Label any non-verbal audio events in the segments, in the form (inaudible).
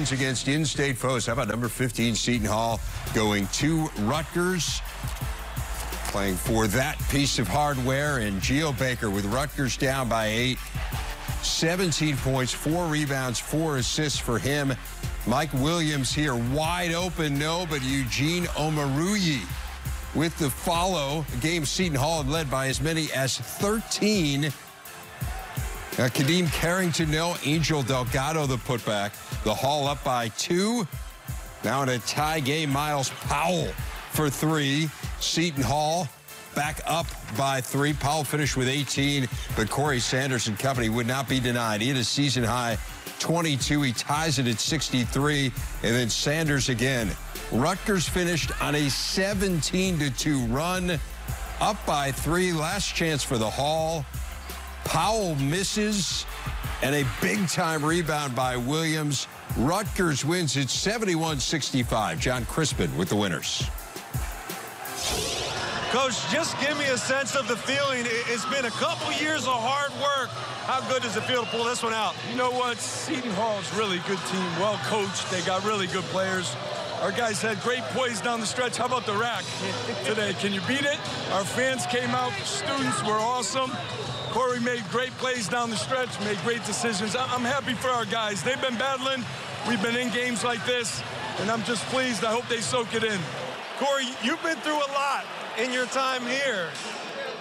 wins against in-state foes. How about number 15, Seton Hall, going to Rutgers? Playing for that piece of hardware, and Geo Baker with Rutgers down by eight. 17 points, four rebounds, four assists for him. Mike Williams here, wide open, no, but Eugene Omoruyi with the follow. Game Seton Hall led by as many as 13. Uh, Khadeen Carrington, no. Angel Delgado, the putback. The Hall up by two. Now in a tie game, Myles Powell for three. Seton Hall back up by three. Powell finished with 18, but Corey Sanders and company would not be denied. He had a season high 22. He ties it at 63, and then Sanders again. Rutgers finished on a 17 to 2 run, up by three. Last chance for the Hall. Powell misses, and a big time rebound by Williams. Rutgers wins it 71 65. John Crispin with the winners. Coach, just give me a sense of the feeling. It's been a couple years of hard work. How good does it feel to pull this one out? You know what? Seton Hall's really good team, well coached. They got really good players. Our guys had great plays down the stretch. How about the RAC today? Can you beat it? Our fans came out. Students were awesome. Corey made great plays down the stretch, made great decisions. I'm happy for our guys. They've been battling. We've been in games like this, and I'm just pleased. I hope they soak it in. Corey, you've been through a lot in your time here.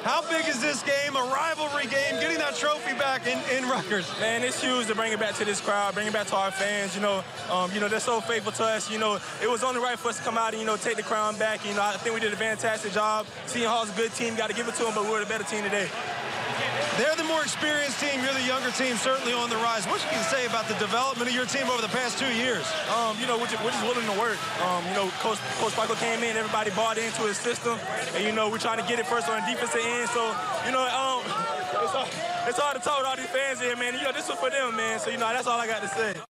How big is this game, a rivalry game, getting that trophy back in, in Rutgers? Man, it's huge to bring it back to this crowd, bring it back to our fans. You know, um, you know they're so faithful to us. You know, it was only right for us to come out and you know take the crown back. You know, I think we did a fantastic job. Seton Hall's a good team. Got to give it to them, but we're the better team today. They're the more experienced team. You're the younger team, certainly on the rise. What you can say about the development of your team over the past two years? Um, you know, we're just, we're just willing to work. Um, you know, Coach Coach Pikiell came in, everybody bought into his system, and you know, we're trying to get it first on the defensive end. So, you know, um, (laughs) it's hard, it's hard to talk to all these fans here, man. You know, this was for them, man. So, you know, that's all I got to say.